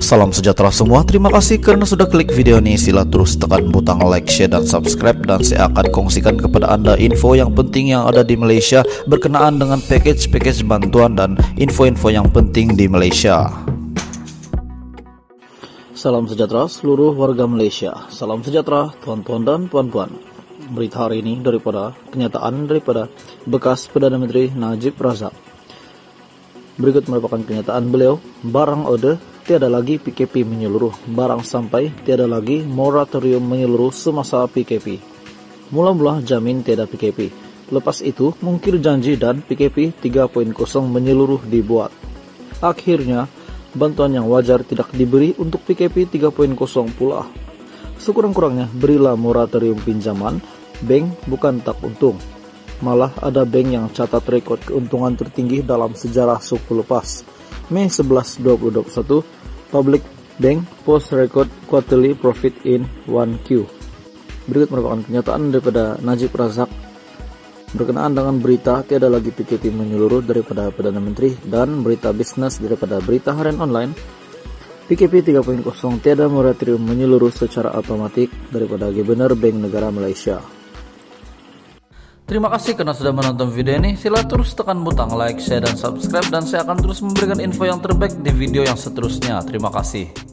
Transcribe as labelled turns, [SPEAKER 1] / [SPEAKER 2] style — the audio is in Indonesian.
[SPEAKER 1] Salam sejahtera semua, terima kasih karena sudah klik video ini. Sila terus tekan butang like, share, dan subscribe. Dan saya akan kongsikan kepada anda info yang penting yang ada di Malaysia Berkenaan dengan package-package bantuan dan info-info yang penting di Malaysia. Salam sejahtera seluruh warga Malaysia. Salam sejahtera tuan-tuan dan puan-puan. Berita hari ini daripada kenyataan daripada bekas Perdana Menteri Najib Razak. Berikut merupakan kenyataan beliau Barang order tiada lagi PKP menyeluruh, barang sampai tiada lagi moratorium menyeluruh semasa PKP. Mula-mula jamin tiada PKP. Lepas itu, mungkir janji dan PKP 3.0 menyeluruh dibuat. Akhirnya, bantuan yang wajar tidak diberi untuk PKP 3.0 pula. Sekurang-kurangnya, berilah moratorium pinjaman, bank bukan tak untung. Malah ada bank yang catat rekod keuntungan tertinggi dalam sejarah suku lepas Mei 11, 2021, Public Bank post record quarterly profit in 1Q. Berikut merupakan kenyataan daripada Najib Razak berkenaan dengan berita tiada lagi PKP menyeluruh daripada Perdana Menteri dan berita bisnis daripada berita harian online PKP 3.0 tiada moratorium menyeluruh secara otomatik daripada Gubernur Bank Negara Malaysia. Terima kasih karena sudah menonton video ini. Sila terus tekan butang like, share, dan subscribe. Dan saya akan terus memberikan info yang terbaik di video yang seterusnya. Terima kasih.